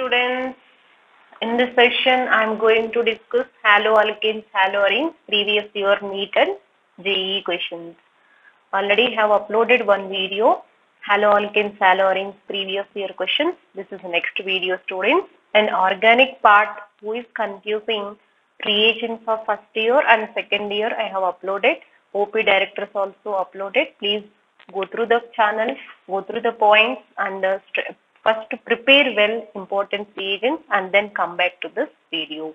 students. In this session, I am going to discuss haloalkanes, haloarenes, previous year NEET and JEE questions. Already have uploaded one video, haloalkanes, haloarenes, previous year questions. This is the next video, students. An organic part who is confusing reagents of first year and second year, I have uploaded. OP directors also uploaded. Please go through the channel, go through the points and uh, st- first prepare well important reagents and then come back to this video.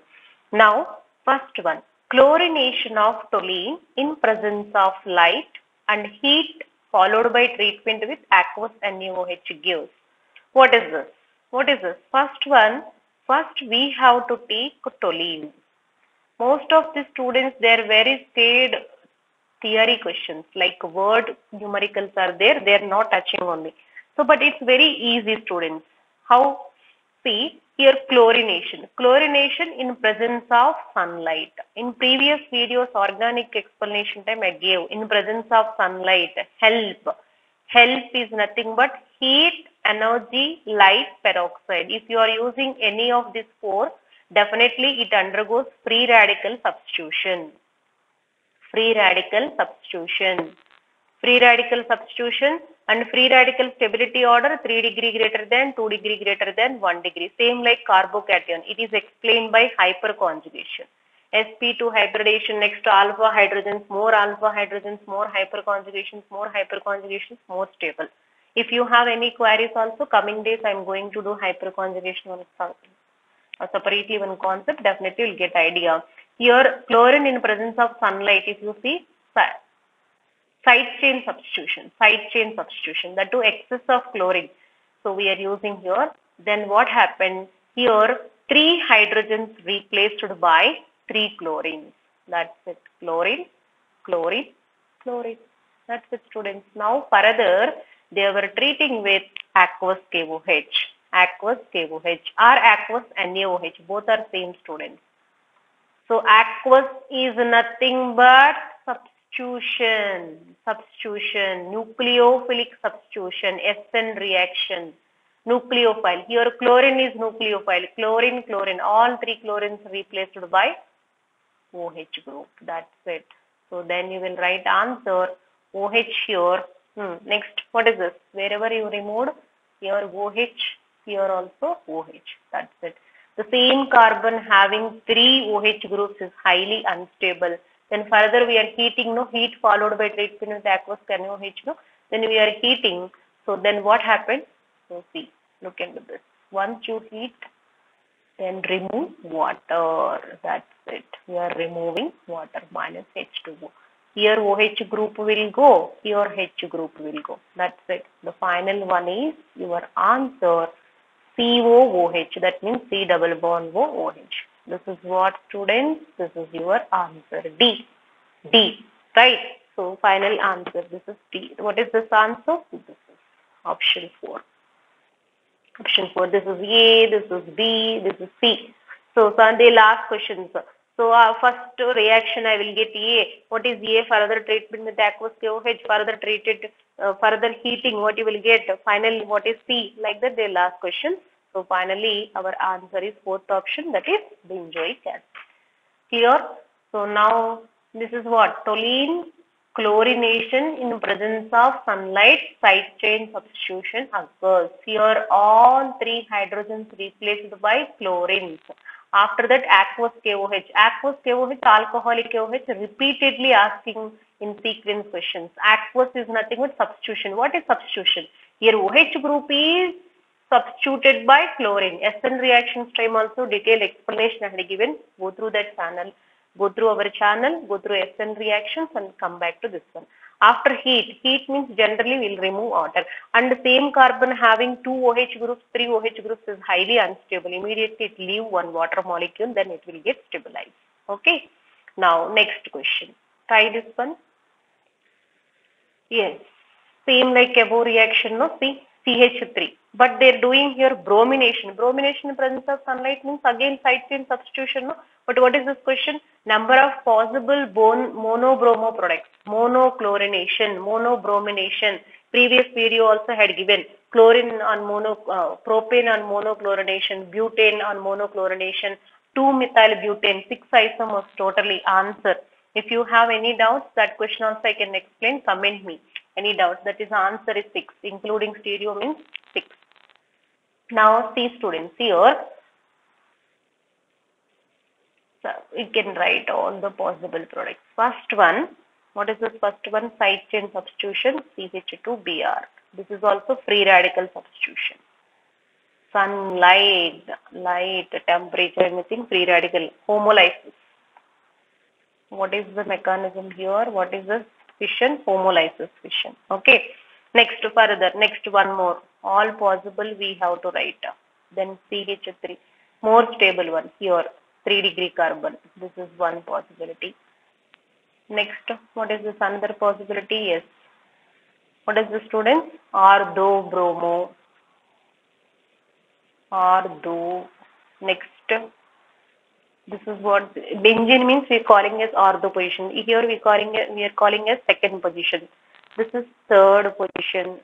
Now, first one, chlorination of toluene in presence of light and heat followed by treatment with aqueous NaOH gives. What is this? What is this? First one, first we have to take toluene. Most of the students, they are very scared theory questions like word numericals are there, they are not touching only. So, but it's very easy students. How? See, here chlorination. Chlorination in presence of sunlight. In previous videos, organic explanation time I gave. In presence of sunlight, help. Help is nothing but heat, energy, light, peroxide. If you are using any of these four, definitely it undergoes free radical substitution free radical substitution. Free radical substitution and free radical stability order 3 degree greater than 2 degree greater than 1 degree. Same like carbocation. It is explained by hyperconjugation. sp2 hybridation next to alpha hydrogens, more alpha hydrogens, more hyperconjugations, more hyperconjugations, more stable. If you have any queries also, coming days I am going to do hyperconjugation on uh, separately one concept, definitely you'll get idea. Here, chlorine in presence of sunlight, if you see, side chain substitution, side chain substitution, that to excess of chlorine. So, we are using here. Then what happened? Here, three hydrogens replaced by three chlorines. That's it. Chlorine, chlorine, chlorine. That's it, students. Now, further, they were treating with aqueous KOH. Aqueous KOH or aqueous and NaOH. Both are same students. So aqueous is nothing but substitution, substitution, nucleophilic substitution, SN reaction, nucleophile. Here chlorine is nucleophile, chlorine, chlorine, all three chlorines replaced by OH group. That's it. So then you will write answer OH here. Hmm. Next, what is this? Wherever you removed, here OH, here also OH. That's it. The same carbon having three OH groups is highly unstable. Then further we are heating, no heat followed by treatment with aqueous NaOH, no. Then we are heating. So then what happened? So see, look into this. Once you heat, then remove water. That's it. We are removing water minus H2O. Here OH group will go, here H group will go. That's it. The final one is your answer COOH. That means C double bond OH. This is what students, this is your answer. D. D. Right. So final answer. This is D. What is this answer? This is option 4. Option 4. This is A, this is B, this is C. So, Sunday last questions. So uh, first reaction I will get A. What is A? Further treatment with aqueous KOH. Further treated, uh, further heating. What you will get? Finally, what is C? Like that. The last question. So finally, our answer is fourth option. That is benzoic acid. Here. So now this is what toluene chlorination in presence of sunlight side chain substitution occurs. Here all three hydrogens replaced by chlorines. After that, aqueous KOH. Aqueous KOH, alcoholic KOH, repeatedly asking in sequence questions. Aqueous is nothing but substitution. What is substitution? Here OH group is substituted by chlorine. SN reaction stream also detailed explanation I had given. Go through that channel. Go through our channel, go through SN reactions and come back to this one. After heat, heat means generally we'll remove water and the same carbon having two OH groups, three OH groups is highly unstable. Immediately it leave one water molecule then it will get stabilized. Okay. Now next question. Try this one. Yes. Same like above reaction, no? See, CH3. But they're doing here bromination. Bromination in presence of sunlight means again side chain substitution, no? But what is this question? Number of possible bone monobromo products. Monochlorination, monobromination. Previous video also had given chlorine on mono, uh, propane on monochlorination, butane on monochlorination, 2-methyl-butane, 6 isomers totally answer. If you have any doubts, that question also I can explain, comment me. Any doubts? That is answer is 6, including stereo means 6. Now see students here, so we can write all the possible products. First one, what is this first one? Side chain substitution CH2Br. This is also free radical substitution. Sunlight, light, temperature, anything free radical. Homolysis. What is the mechanism here? What is the fission? Homolysis fission. Okay. Next further, next one more. All possible we have to write. Then CH3. More stable one here. 3 degree carbon. This is one possibility. Next, what is this another possibility? Yes. What is the student? Ortho bromo. Ortho. Next, this is what benzene means. We are calling as ortho position. Here we calling we are calling as second position. This is third position.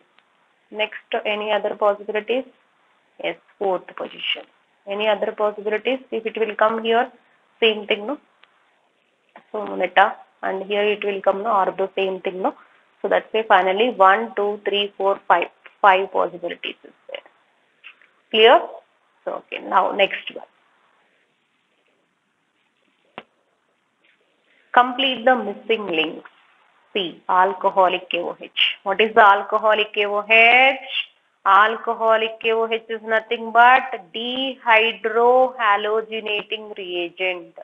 Next, any other possibilities? Yes, fourth position. Any other possibilities? If it will come here, same thing, no? So meta and here it will come no or the same thing no so that's why finally one two three four five five possibilities is there clear so okay now next one complete the missing links see alcoholic KOH what is the alcoholic KOH alcoholic KOH is nothing but dehydrohalogenating reagent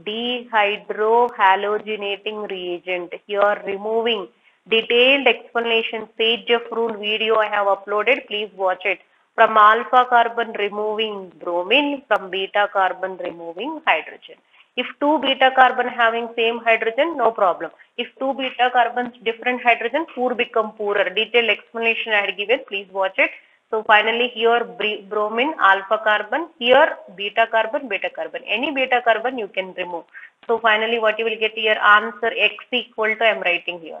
dehydrohalogenating reagent. Here removing detailed explanation sage of rule video I have uploaded. Please watch it. From alpha carbon removing bromine, from beta carbon removing hydrogen. If two beta carbon having same hydrogen, no problem. If two beta carbons different hydrogen, poor become poorer. Detailed explanation I had given. Please watch it. So finally here bromine, alpha carbon, here beta carbon, beta carbon. Any beta carbon you can remove. So finally what you will get here answer X equal to I am writing here.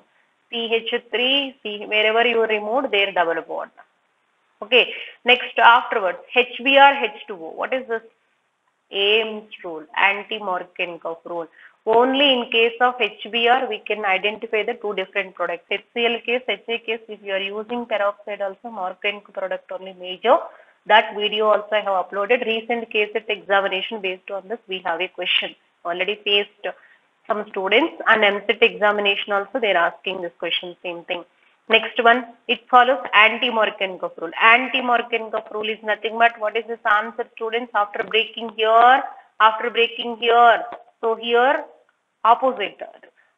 CH3, C, wherever you removed there double bond. Okay. Next afterwards HBr, H2O. What is this? Ames rule, anti-Markovnikov rule. Only in case of HBr, we can identify the two different products. HCl case, HA case, if you are using peroxide also, Markovnikov product only major. That video also I have uploaded. Recent case at examination based on this, we have a question. Already faced some students and MCET examination also they are asking this question, same thing. Next one, it follows anti-Markovnikov rule. Anti-Markovnikov rule is nothing but what is this answer students after breaking here, after breaking here. So here opposite.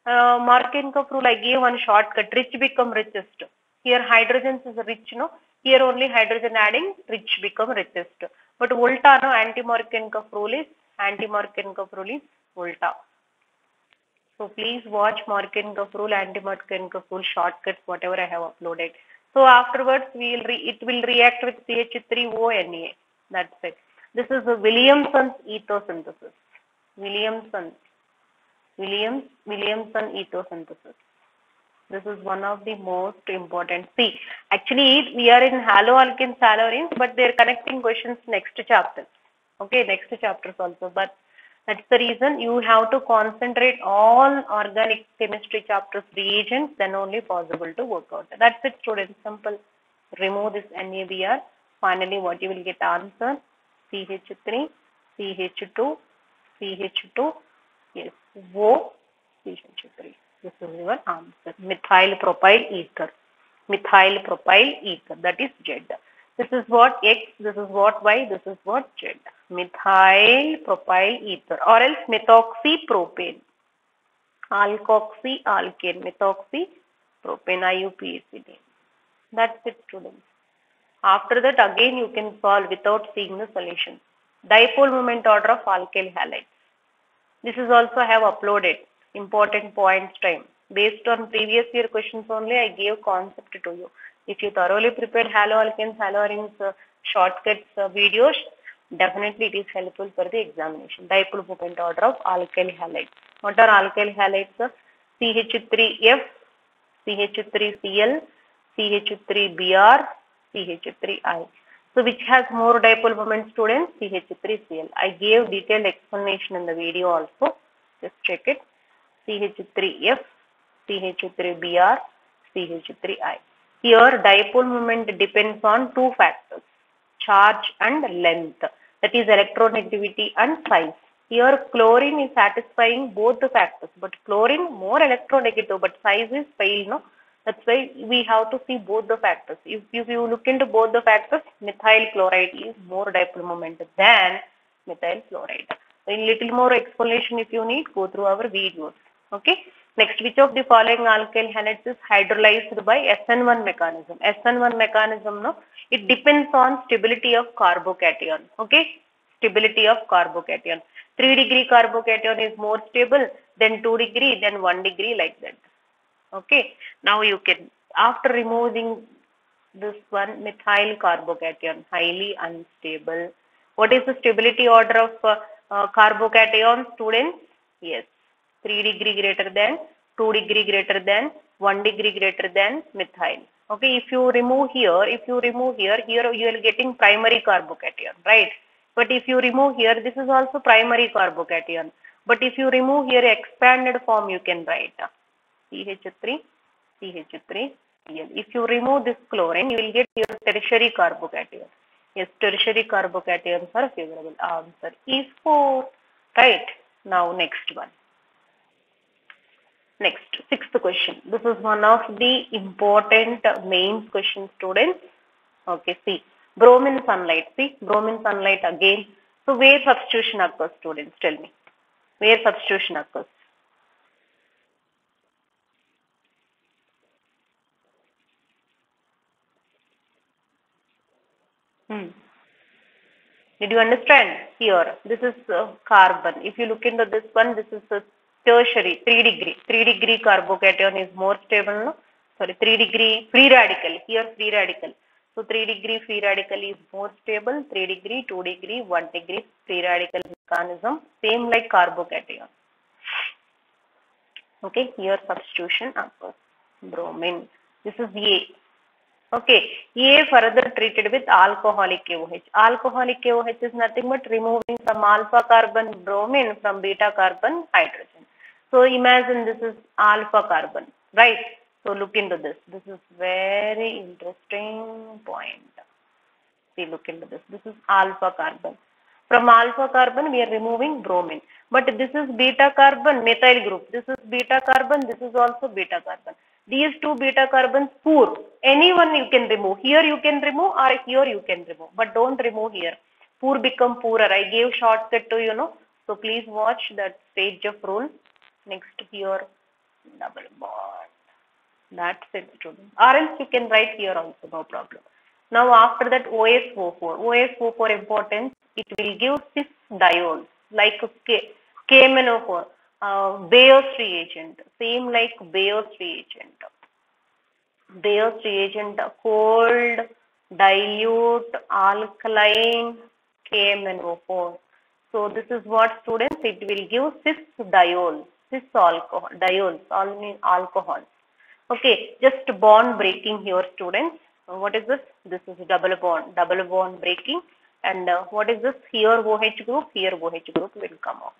Uh, Markovnikov rule I gave one shortcut, rich become richest. Here hydrogen is rich, no? Here only hydrogen adding, rich become richest. But ulta, no? Anti-Markovnikov rule is, anti-Markovnikov rule is ulta. So please watch Markovnikov rule, anti-Markovnikov rule shortcuts, whatever I have uploaded. So afterwards, we will it will react with CH3ONA. That's it. This is the Williamson's etho synthesis. Williamson. Williams, Williamson etho synthesis. This is one of the most important. See, actually we are in haloalkanes, haloarenes, but they are connecting questions next chapter. Okay, next chapters also. But that's the reason you have to concentrate all organic chemistry chapters reagents, then only possible to work out. That's it, students. Simple. Remove this NaBr. Finally, what you will get answer? CH3, CH2, CH2, yes, O, CH3. This is your answer. Methyl propyl ether. Methyl propyl ether. That is Z. This is what X, this is what Y, this is what Z. Methyl propyl ether or else methoxy methoxypropane. Alkoxy alkane. Methoxy propane IUPAC name. That's it students. After that again you can solve without seeing the solution. Dipole moment order of alkyl halides. This is also I have uploaded important points time. Based on previous year questions only I gave concept to you. If you thoroughly prepared haloalkanes, haloarenes uh, shortcuts uh, videos, definitely it is helpful for the examination. Dipole moment order of alkyl halides. What are alkyl halides? CH3F, CH3Cl, CH3Br, CH3I. So which has more dipole moment students? CH3Cl. I gave detailed explanation in the video also. Just check it. CH3F, CH3Br, CH3I. Here dipole moment depends on two factors, charge and length, that is electronegativity and size. Here chlorine is satisfying both the factors, but chlorine more electronegative, but size is pale, no? That's why we have to see both the factors. If, if you look into both the factors, methyl chloride is more dipole moment than methyl fluoride. In little more explanation if you need, go through our videos. Okay. Next, which of the following alkyl halides is hydrolyzed by SN1 mechanism? SN1 mechanism, no, it depends on stability of carbocation. Okay, stability of carbocation. 3 degree carbocation is more stable than 2 degree, then 1 degree like that. Okay, now you can, after removing this one methyl carbocation, highly unstable. What is the stability order of uh, uh, carbocation, students? Yes, 3 degree greater than, 2 degree greater than, 1 degree greater than methyl. Okay, if you remove here, if you remove here, here you are getting primary carbocation, right? But if you remove here, this is also primary carbocation. But if you remove here expanded form, you can write CH3, CH3, Cl. If you remove this chlorine, you will get your tertiary carbocation. Yes, tertiary carbocations are favorable. Answer is 4. Right. Now, next one. Next, sixth question. This is one of the important main question students. Okay, see. Bromine sunlight. See, bromine sunlight again. So, where substitution occurs, students? Tell me. Where substitution occurs? Hmm. Did you understand? Here, this is uh, carbon. If you look into this one, this is a tertiary, 3 degree. 3 degree carbocation is more stable, no? Sorry, 3 degree free radical. Here, free radical. So, 3 degree free radical is more stable. 3 degree, 2 degree, 1 degree free radical mechanism. Same like carbocation. Okay, here substitution occurs. Bromine. This is A. Okay, A further treated with alcoholic KOH. Alcoholic KOH is nothing but removing from alpha carbon bromine from beta carbon hydrogen. So imagine this is alpha carbon, right? So look into this. This is very interesting point. See, look into this. This is alpha carbon. From alpha carbon, we are removing bromine. But this is beta carbon methyl group. This is beta carbon. This is also beta carbon. These two beta carbons poor. Anyone you can remove. Here you can remove or here you can remove. But don't remove here. Poor become poorer. I gave shortcut to you know. So please watch that Saytzeff rule. Next here, double bond. That's it students. Or else you can write here also, no problem. Now after that OsO4. OsO4 importance, it will give cis diols like K, KMnO4, uh, Baeyer's reagent, same like Baeyer's reagent. Baeyer's reagent, cold, dilute, alkaline, KMnO4. So this is what students, it will give cis diols, cis alcohol, diols, all mean alcohols. Okay, just bond breaking here students. What is this? This is double bond, double bond breaking. And uh, what is this? Here OH group, here OH group will come out.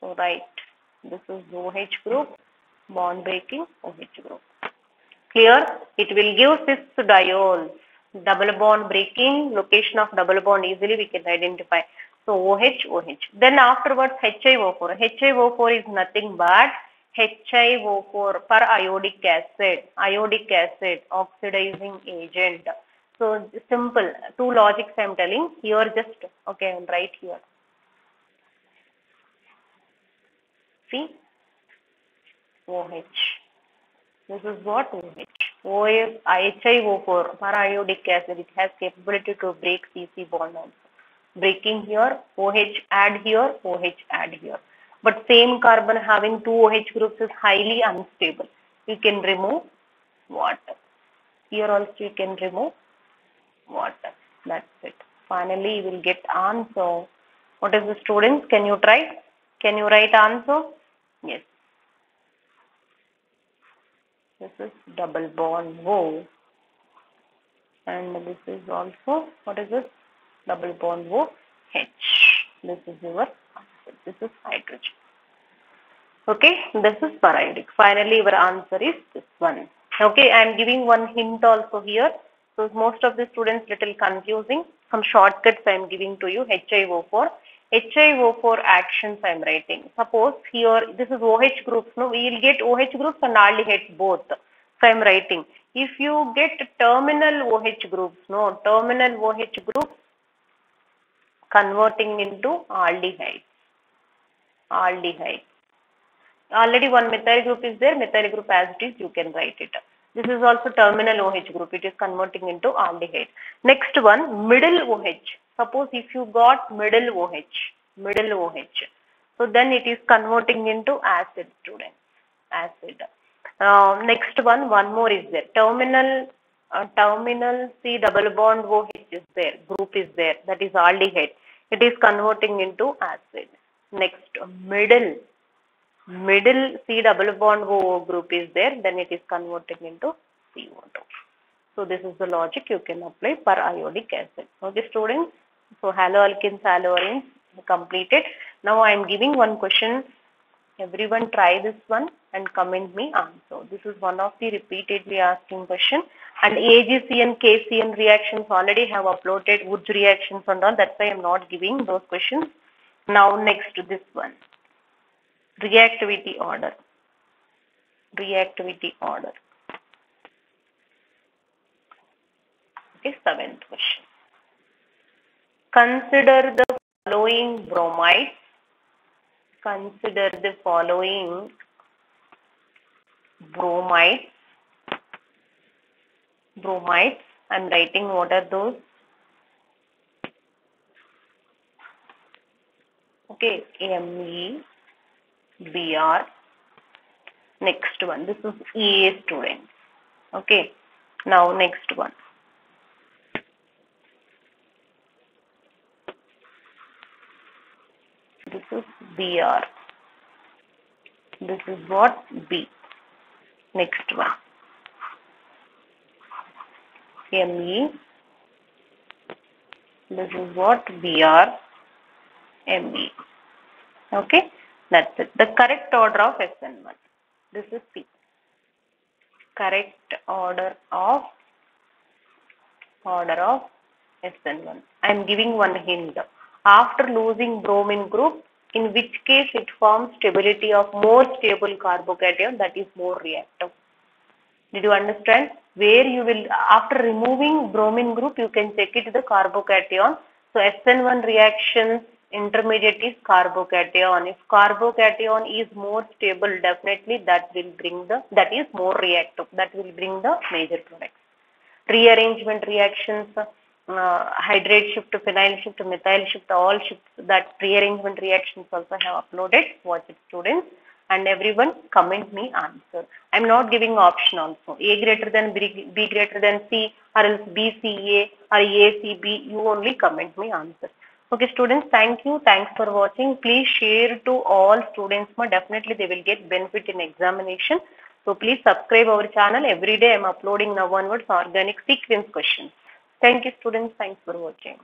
So right, this is OH group, bond breaking OH group. Clear? It will give cis diols. Double bond breaking, location of double bond easily we can identify. So OH, OH. Then afterwards HIO4. HIO4 is nothing but HIO4 per iodic acid, iodic acid, oxidizing agent. So simple, two logics I am telling, here just, okay, write here. See, OH. This is what OH. OH, HiO4 per iodic acid, it has capability to break CC bond also. Breaking here, OH add here, OH add here but same carbon having two OH groups is highly unstable. You can remove water. Here also you can remove water. That's it. Finally, you will get answer. What is the students? Can you try? Can you write answer? Yes. This is double bond O. And this is also, what is this? Double bond O H. This is your answer. This is hydrogen. Okay, this is periodic. Finally, your answer is this one. Okay, I am giving one hint also here. So most of the students little confusing. Some shortcuts I am giving to you. HIO4. HIO4 actions I am writing. Suppose here this is OH groups. No, we will get OH groups and aldehydes both. So I am writing. If you get terminal OH groups, no, terminal OH groups converting into aldehydes. Aldehyde. Already one methyl group is there, methyl group as it is, you can write it. This is also terminal OH group, it is converting into aldehyde. Next one, middle OH. Suppose if you got middle OH, middle OH, so then it is converting into acid students, acid. Uh, next one, one more is there. Terminal, terminal C double bond OH is there, group is there, that is aldehyde. It is converting into acid. Next, middle, middle C double bond O group is there, then it is converting into CO2. So this is the logic you can apply per iodic acid. Okay, students. So haloalkanes, haloarenes completed. Now I am giving one question. Everyone try this one and comment me answer. This is one of the repeatedly asking question. And AGC and KCN reactions already have uploaded Wurtz reactions and all. That's why I am not giving those questions. Now next to this one. Reactivity order. Reactivity order. Okay, seventh question. Consider the following bromides. Consider the following bromides. Bromides. I'm writing what are those. Okay, ME, BR. Next one. This is EA students. Okay. Now next one. This is BR. This is what B. Next one. ME. This is what BR. ME. Okay. That's it. The correct order of SN1. This is C. Correct order of order of SN1. I am giving one hint. After losing bromine group, in which case it forms stability of more stable carbocation that is more reactive. Did you understand? Where you will, after removing bromine group, you can check it the carbocation. So SN1 reactions intermediate is carbocation. If carbocation is more stable, definitely that will bring the, that is more reactive, that will bring the major products. Rearrangement reactions, uh, hydride shift, to phenyl shift, to methyl shift, all shifts, that rearrangement reactions also have uploaded. Watch it students and everyone comment me answer. I am not giving option also. A greater than B, B greater than C or else B C A or A C B. You only comment me answer. Okay students, thank you. Thanks for watching. Please share to all students. Definitely they will get benefit in examination. So please subscribe our channel. Every day I am uploading now onwards organic sequence questions. Thank you students. Thanks for watching.